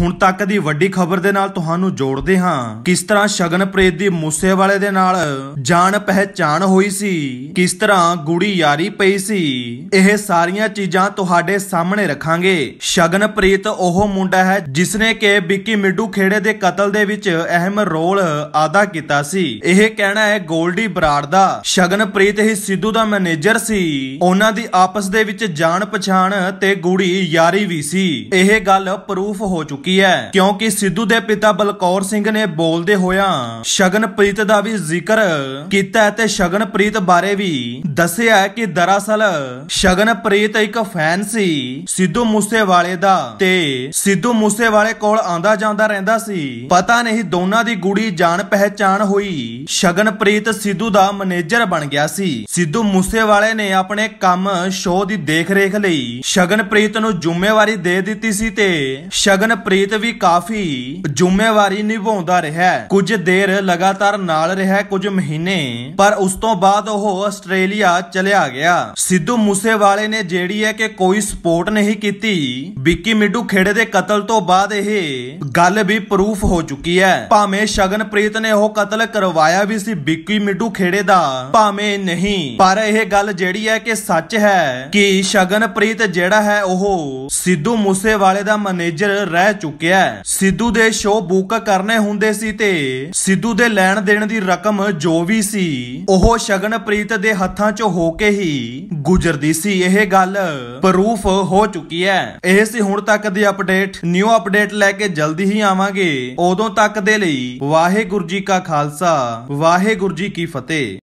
ਹੁਣ ਤੱਕ ਦੀ ਵੱਡੀ ਖਬਰ ਦੇ ਨਾਲ ਤੁਹਾਨੂੰ ਜੋੜਦੇ ਹਾਂ। ਕਿਸ ਤਰ੍ਹਾਂ ਸ਼ਗਨਪ੍ਰੀਤ ਦੀ ਮੂਸੇਵਾਲੇ ਦੇ ਨਾਲ ਜਾਣ ਪਹਿਚਾਣ ਹੋਈ ਸੀ? ਕਿਸ ਤਰ੍ਹਾਂ ਗੂੜੀ ਯਾਰੀ ਪਈ ਸੀ? ਇਹ ਸਾਰੀਆਂ ਚੀਜ਼ਾਂ ਤੁਹਾਡੇ ਸਾਹਮਣੇ ਰੱਖਾਂਗੇ। ਸ਼ਗਨਪ੍ਰੀਤ ਉਹ ਮੁੰਡਾ ਹੈ ਜਿਸਨੇ ਕਿ ਵਿੱਕੀ ਮਿੱਡੂ ਖੇੜੇ ਦੇ ਕਤਲ ਦੇ ਵਿੱਚ ਅਹਿਮ ਰੋਲ ਅਦਾ ਕੀਤਾ ਸੀ। ਇਹ ਕਹਿਣਾ ਹੈ ਗੋਲਡੀ ਬਰਾੜ ਦਾ। ਸ਼ਗਨਪ੍ਰੀਤ ਹੀ ਸਿੱਧੂ ਦਾ ਮੈਨੇਜਰ ਸੀ। ਉਹਨਾਂ ਦੀ ਆਪਸ ਦੇ ਵਿੱਚ ਜਾਣ ਪਛਾਣ ਤੇ ਗੂੜੀ ਯਾਰੀ ਵੀ ਸੀ। ਇਹ ਗੱਲ ਪ੍ਰੂਫ ਹੋ ਚੁੱਕੀ ਚੁੱਕੀ ਹੈ। ਕਿਉਂਕਿ ਸਿੱਧੂ ਦੇ ਪਿਤਾ ਬਲਕੌਰ ਸਿੰਘ ਨੇ ਬੋਲਦੇ ਹੋਇਆਂ ਸ਼ਗਨਪ੍ਰੀਤ ਦਾ ਵੀ ਜ਼ਿਕਰ ਕੀਤਾ ਤੇ ਸ਼ਗਨਪ੍ਰੀਤ ਬਾਰੇ ਵੀ ਦੱਸਿਆ ਕਿ ਦਰਅਸਲ ਸ਼ਗਨਪ੍ਰੀਤ ਇੱਕ ਫੈਨ ਸੀ, ਸਿੱਧੂ ਮੂਸੇਵਾਲੇ ਦਾ ਤੇ ਸਿੱਧੂ ਮੂਸੇਵਾਲੇ ਕੋਲ ਆਂਦਾ ਜਾਂਦਾ ਰਹਿੰਦਾ ਸੀ। ਪਤਾ ਨਹੀਂ ਦੋਨਾਂ ਦੀ ਗੁੜੀ ਜਾਣ ਪਹਿਚਾਣ ਹੋਈ, ਸ਼ਗਨਪ੍ਰੀਤ ਸਿੱਧੂ ਦਾ ਮੈਨੇਜਰ ਬਣ ਗਿਆ ਸੀ। ਸਿੱਧੂ ਮੂਸੇਵਾਲੇ ਨੇ ਆਪਣੇ ਕੰਮ ਸ਼ੋਅ ਦੀ ਦੇਖ-ਰੇਖ ਲਈ ਸ਼ਗਨਪ੍ਰੀਤ ਨੂੰ ਜ਼ਿੰਮੇਵਾਰੀ ਦੇ ਦਿੱਤੀ ਸੀ ਤੇ ਸ਼ਗਨਪ੍ਰੀਤ ਪ੍ਰੀਤ ਵੀ ਕਾਫੀ ਜ਼ਿੰਮੇਵਾਰੀ ਨਿਭਾਉਂਦਾ ਰਿਹਾ ਕੁਝ ਦੇਰ ਲਗਾਤਾਰ ਨਾਲ ਰਿਹਾ ਕੁਝ ਮਹੀਨੇ। ਪਰ ਉਸ ਤੋਂ ਬਾਅਦ ਉਹ ਆਸਟ੍ਰੇਲੀਆ ਚਲਿਆ ਗਿਆ। ਸਿੱਧੂ ਮੂਸੇਵਾਲੇ ਨੇ ਜਿਹੜੀ ਹੈ ਕਿ ਕੋਈ ਸਪੋਰਟ ਨਹੀਂ ਕੀਤੀ। ਵਿੱਕੀ ਮਿੱਡੂ ਖੇੜੇ ਦੇ ਕਤਲ ਤੋਂ ਬਾਅਦ ਇਹ ਗੱਲ ਵੀ ਪ੍ਰੂਫ ਹੋ ਚੁੱਕੀ ਹੈ। ਭਾਵੇਂ ਸ਼ਗਨਪ੍ਰੀਤ ਨੇ ਉਹ ਕਤਲ ਕਰਵਾਇਆ ਵੀ ਸੀ, ਵਿੱਕੀ ਮਿੱਡੂ ਖੇੜੇ ਦਾ, ਭਾਵੇਂ ਨਹੀਂ। ਪਰ ਇਹ ਗੱਲ ਜਿਹੜੀ ਹੈ ਕਿ ਸੱਚ ਹੈ ਕਿ ਸ਼ਗਨਪ੍ਰੀਤ ਜਿਹੜਾ ਹੈ, ਉਹ ਸਿੱਧੂ ਮੂਸੇਵਾਲੇ ਦਾ ਮੈਨੇਜਰ ਰਹਿ ਚੁੱਕਿਆ ਹੈ। ਸਿੱਧੂ ਦੇ ਸ਼ੋਅ ਬੁੱਕ ਕਰਨੇ ਹੁੰਦੇ ਸੀ ਤੇ ਸਿੱਧੂ ਦੇ ਲੈਣ ਦੇਣ ਦੀ ਰਕਮ ਜੋ ਵੀ ਸੀ, ਉਹ ਸ਼ਗਨਪ੍ਰੀਤ ਦੇ ਹੱਥਾਂ 'ਚੋਂ ਹੋ ਕੇ ਹੀ ਗੁਜ਼ਰਦੀ ਸੀ। ਇਹ ਗੱਲ ਪ੍ਰੂਫ ਹੋ ਚੁੱਕੀ ਹੈ। ਇਹ ਸੀ ਹੁਣ ਤੱਕ ਦੀ ਅਪਡੇਟ ਨਿਊ ਅਪਡੇਟ ਲੈ ਕੇ ਜਲਦੀ ਹੀ ਆਵਾਂਗੇ। ਉਦੋਂ ਤੱਕ ਦੇ ਲਈ ਵਾਹਿਗੁਰੂ ਜੀ ਕਾ ਖਾਲਸਾ, ਵਾਹਿਗੁਰੂ ਜੀ ਕੀ ਫਤਿਹ।